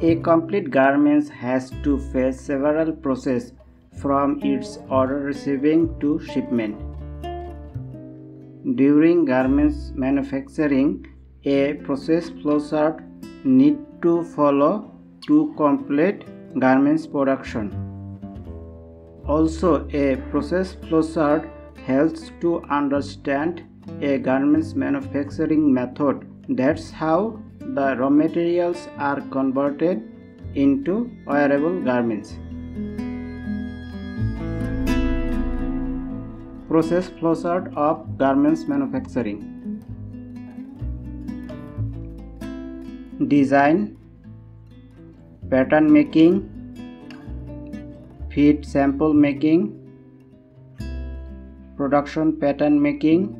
A complete garment has to face several processes from its order receiving to shipment. During garments manufacturing, a process flowchart need to follow to complete garments production. Also, a process flowchart helps to understand a garments manufacturing method. That's how the raw materials are converted into wearable garments. Process flowchart of garments manufacturing. Design, pattern making, fit sample making, production pattern making,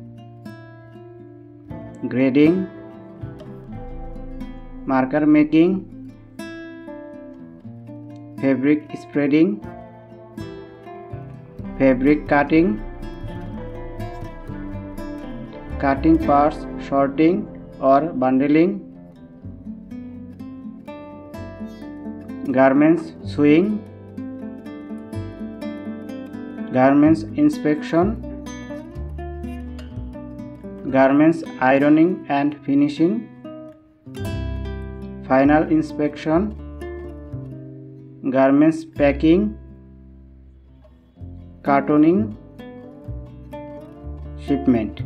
grading, marker making, fabric spreading, fabric cutting, cutting parts, sorting or bundling, garments sewing, garments inspection, garments ironing and finishing final inspection garments packing cartooning shipment